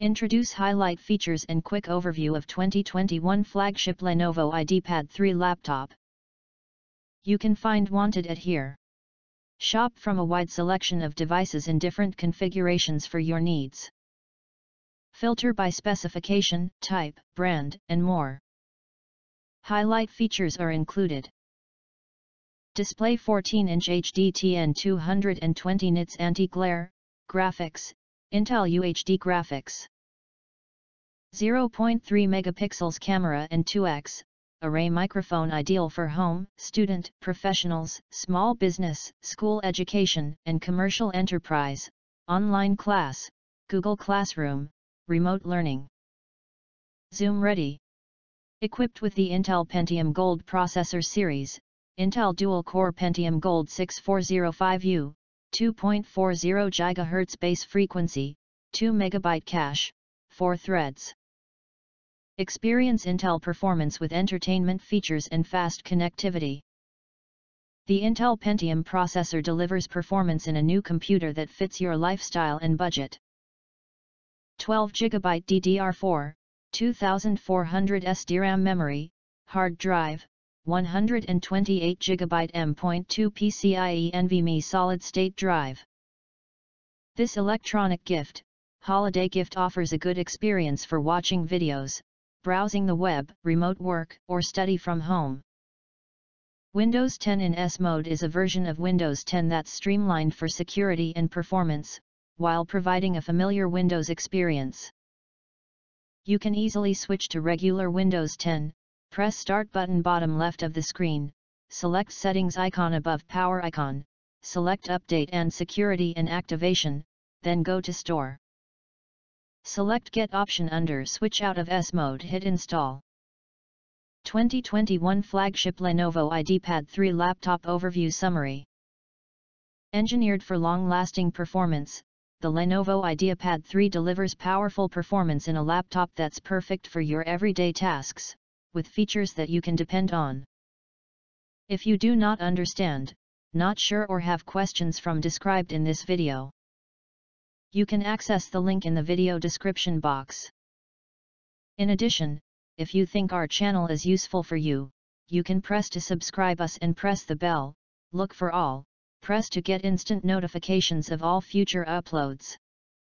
Introduce highlight features and quick overview of 2021 flagship Lenovo IdeaPad 3 laptop. You can find wanted at here. Shop from a wide selection of devices in different configurations for your needs. Filter by specification, type, brand, and more. Highlight features are included. Display 14-inch HDTN 220 nits anti-glare, graphics, Intel UHD graphics. 0.3 megapixels camera and 2x, array microphone ideal for home, student, professionals, small business, school education, and commercial enterprise, online class, Google Classroom, remote learning. Zoom ready. Equipped with the Intel Pentium Gold processor series, Intel Dual-Core Pentium Gold 6405U, 2.40 GHz base frequency, 2 MB cache, 4 threads. Experience Intel performance with entertainment features and fast connectivity. The Intel Pentium processor delivers performance in a new computer that fits your lifestyle and budget. 12 GB DDR4, 2400 SDRAM memory, hard drive, 128 GB M.2 PCIe NVMe solid-state drive. This electronic gift, holiday gift offers a good experience for watching videos, browsing the web, remote work, or study from home. Windows 10 in S mode is a version of Windows 10 that's streamlined for security and performance, while providing a familiar Windows experience. You can easily switch to regular Windows 10, Press Start button bottom left of the screen, select Settings icon above Power icon, select Update and Security and Activation, then go to Store. Select Get option under Switch out of S mode hit Install. 2021 Flagship Lenovo IdeaPad 3 Laptop Overview Summary Engineered for long-lasting performance, the Lenovo IdeaPad 3 delivers powerful performance in a laptop that's perfect for your everyday tasks, with features that you can depend on. If you do not understand, not sure or have questions from described in this video, you can access the link in the video description box. In addition, if you think our channel is useful for you, you can press to subscribe us and press the bell, look for all, press to get instant notifications of all future uploads.